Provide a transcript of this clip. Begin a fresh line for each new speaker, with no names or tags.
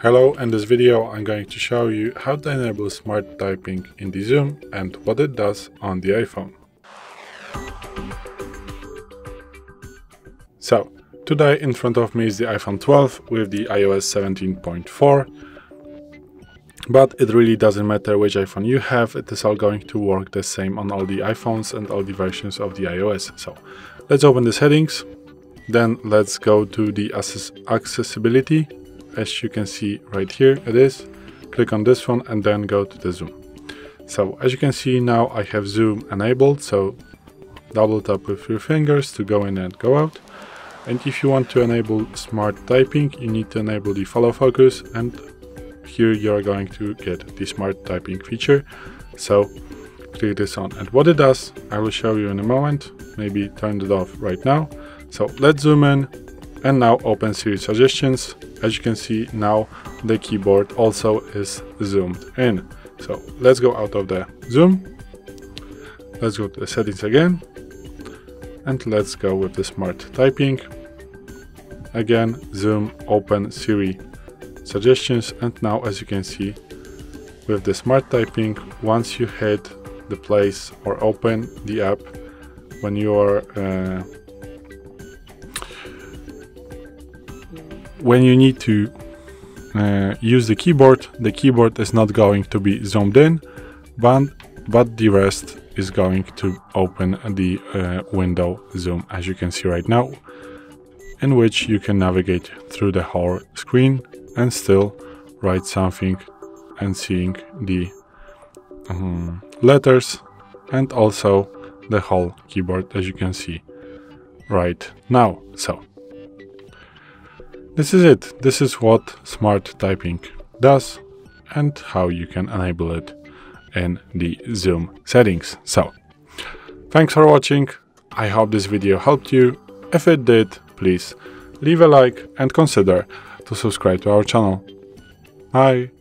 Hello, in this video I'm going to show you how to enable smart typing in the Zoom and what it does on the iPhone. So, today in front of me is the iPhone 12 with the iOS 17.4 but it really doesn't matter which iPhone you have, it is all going to work the same on all the iPhones and all the versions of the iOS. So let's open the settings, then let's go to the access accessibility as you can see right here it is. Click on this one and then go to the zoom. So as you can see now I have zoom enabled so double tap with your fingers to go in and go out. And if you want to enable smart typing you need to enable the follow focus and here you are going to get the smart typing feature. So click this on. And what it does I will show you in a moment. Maybe turn it off right now. So let's zoom in. And now open Siri suggestions. As you can see now the keyboard also is zoomed in. So let's go out of the zoom. Let's go to the settings again. And let's go with the smart typing. Again, zoom, open Siri suggestions. And now as you can see with the smart typing, once you hit the place or open the app, when you are uh, when you need to uh, use the keyboard, the keyboard is not going to be zoomed in, but, but the rest is going to open the uh, window zoom as you can see right now, in which you can navigate through the whole screen and still write something and seeing the um, letters and also the whole keyboard as you can see right now. So this is it. This is what smart typing does and how you can enable it in the Zoom settings. So, thanks for watching. I hope this video helped you. If it did, please leave a like and consider to subscribe to our channel. Bye!